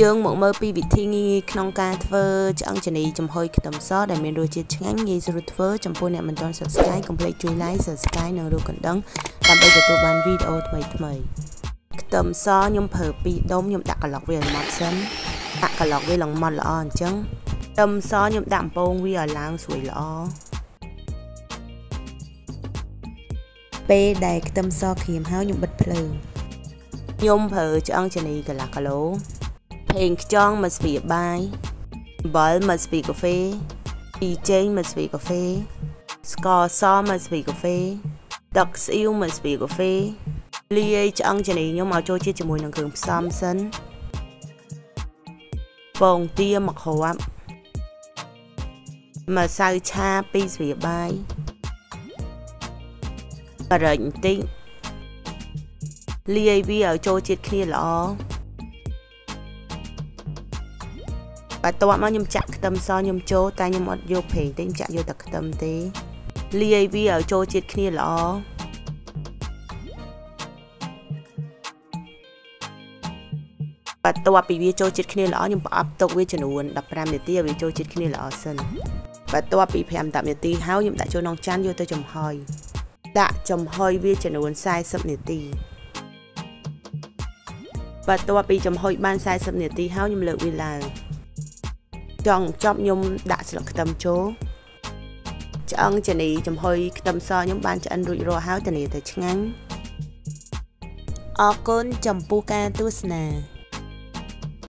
យើងមកមើលពីវិធីងាយៗក្នុងការធ្វើឆ្អឹងជំនីចំហុយខ្ទឹមសដែលមានរសជាតិឆ្ងាញ់ងាយស្រួលធ្វើចំពោះអ្នកមិនទាន់ Subscribe កុំភ្លេចជួយ Like Subscribe និងរូបកណ្ដឹងដើម្បីទទួលបានវីដេអូថ្មីថ្មីខ្ទឹមសខ្ញុំប្រើ2ដុំខ្ញុំដាក់ក្លុកវាឲ្យម៉ត់សិនដាក់ក្លុកវាឡើងម៉ត់ល្អអញ្ចឹងខ្ទឹមសខ្ញុំដាក់អំពងវាឲ្យឡើងស្រួយល្អពេលដែលខ្ទឹមសក្រៀមហើយខ្ញុំបិទភ្លើងខ្ញុំប្រើឆ្អឹងចានីកន្លះគីឡូ ប្រេងខ្យងមួយស្លាបបាយអំបិលមួយស្លាបកាហ្វេពីចេងមួយស្លាបកាហ្វេស្ករសមួយស្លាបកាហ្វេទឹកស្អ៊ីវមួយស្លាបកាហ្វេលាយឆ្អឹងចានីខ្ញុំឲ្យចូលជាតិជាមួយនឹងគ្រឿងផ្សំសិនពងទាមួយគ្រាប់ម្សៅឆា2ស្លាបបាយបារិចបន្តិចលាយវាឲ្យចូលជាតិគ្នាល្អ បន្ទាប់មកខ្ញុំចាក់ខ្ទឹមសខ្ញុំចូលតែខ្ញុំអត់យកប្រេងទេខ្ញុំចាក់យកតែខ្ទឹមទេលាយវាឲ្យចូលជាតិគ្នាល្អបន្ទាប់ពីវាចូលជាតិគ្នាល្អខ្ញុំប្រអប់ទុកវាចំនួន15នាទីឲ្យវាចូលជាតិគ្នាល្អសិនបន្ទាប់ពី5 10នាទីហើយខ្ញុំដាក់ចូលក្នុងចានយកទៅចំហុយដាក់ចំហុយវាចំនួន40នាទីបន្ទាប់ពីចំហុយបាន40នាទីហើយខ្ញុំលើកវាឡើង ចង់ចប់ខ្ញុំដាក់ស្លឹកខ្ទឹមចូលឆ្អឹងចានីចំហុយខ្ទឹមសខ្ញុំបានឆ្អិនរួចរាល់ហើយធានាទៅឆ្ងាញ់អរគុណចំពោះការទស្សនា